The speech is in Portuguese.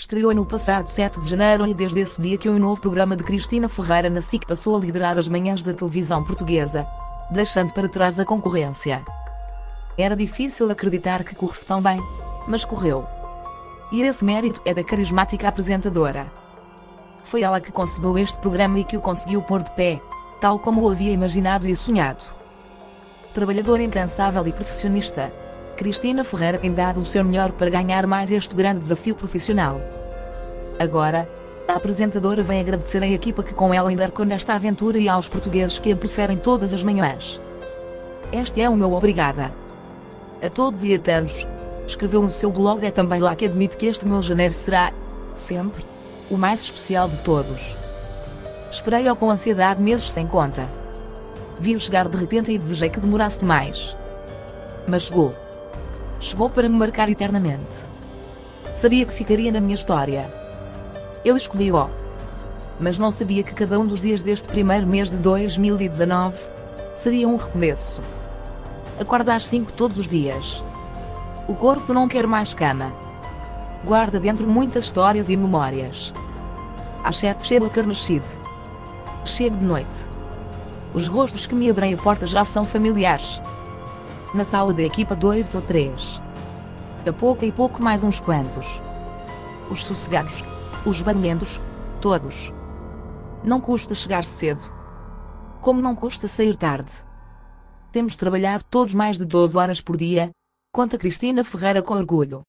Estreou no passado 7 de janeiro e desde esse dia que o novo programa de Cristina Ferreira na SIC passou a liderar as manhãs da televisão portuguesa, deixando para trás a concorrência. Era difícil acreditar que corresse tão bem, mas correu. E esse mérito é da carismática apresentadora. Foi ela que concebeu este programa e que o conseguiu pôr de pé, tal como o havia imaginado e sonhado. Trabalhadora incansável e profissionista, Cristina Ferreira tem dado o seu melhor para ganhar mais este grande desafio profissional. Agora, a apresentadora vem agradecer à equipa que com ela embarcou nesta aventura e aos portugueses que a preferem todas as manhãs. Este é o meu obrigada. A todos e a todos. Escreveu no seu blog é também lá que admite que este meu janeiro será, sempre, o mais especial de todos. Esperei-o com ansiedade meses sem conta. Vi-o chegar de repente e desejei que demorasse mais. Mas chegou chegou para me marcar eternamente. Sabia que ficaria na minha história. Eu escolhi-o. Mas não sabia que cada um dos dias deste primeiro mês de 2019 seria um recomeço. Acorda às 5 todos os dias. O corpo não quer mais cama. Guarda dentro muitas histórias e memórias. Às 7 chego a Carnachide. Chego de noite. Os rostos que me abrem a porta já são familiares na sala da equipa dois ou três. A pouco e pouco mais uns quantos. Os sossegados, os barulhentos, todos. Não custa chegar cedo. Como não custa sair tarde. Temos trabalhado todos mais de 12 horas por dia, conta Cristina Ferreira com orgulho.